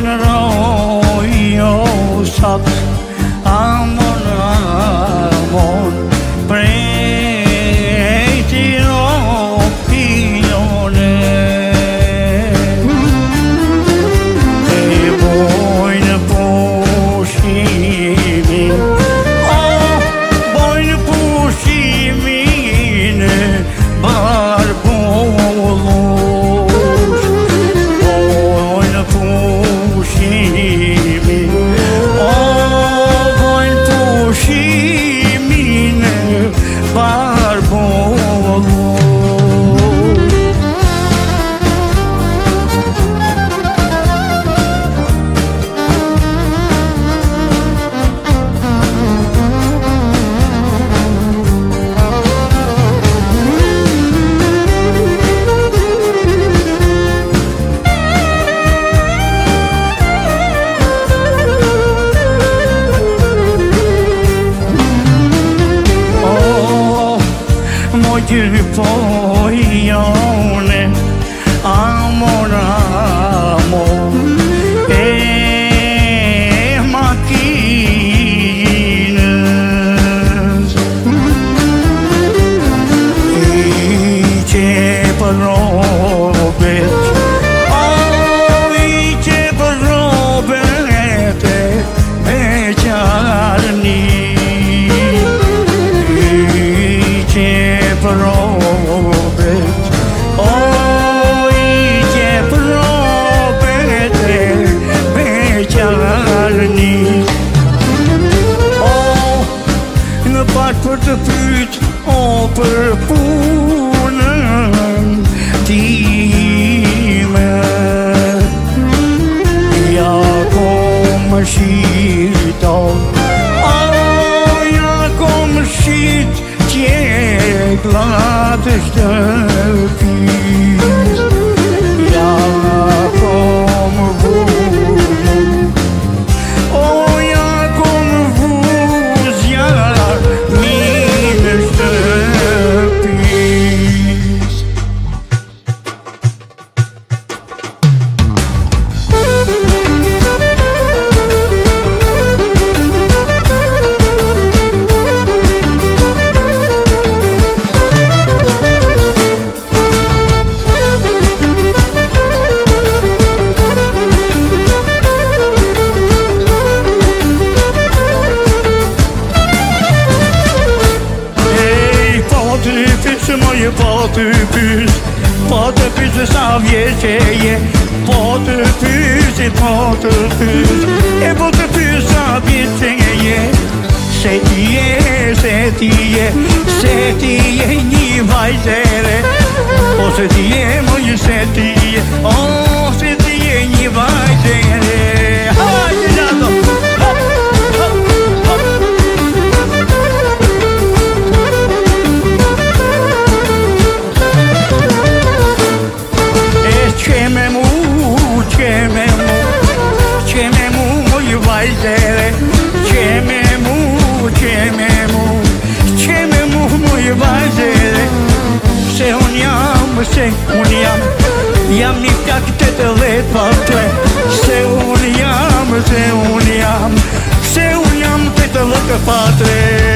in a row. gül la deșteaptă të pysh Po të pysh dhe sa vjeqe Po të pysh po të pysh E po të pysh sa vjeqe je Se ti je, se ti je Se ti je një vajzere Po se ti je, mojë se ti je O, oh, se ti je një vajzere me mu, qeme mu Qeme mu, moj vajtere Qeme mu, qeme mu Qeme mu, moj vajtere Se un jam, se un jam Jam një fjak të të letë Se un se un Se un jam të të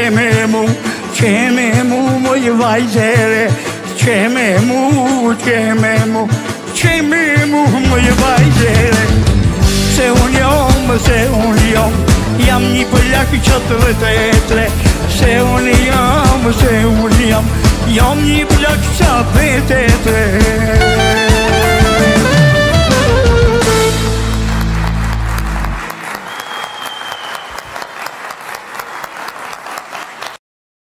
qeme mu, qeme mu, moj vajzere, qeme mu, qeme mu, qeme mu, moj vajzere. Se unë jom, se unë jom, jam një pëllak qëtëve të etre, se unë jom, se unë jom, jam një pëllak qëtëve të etre.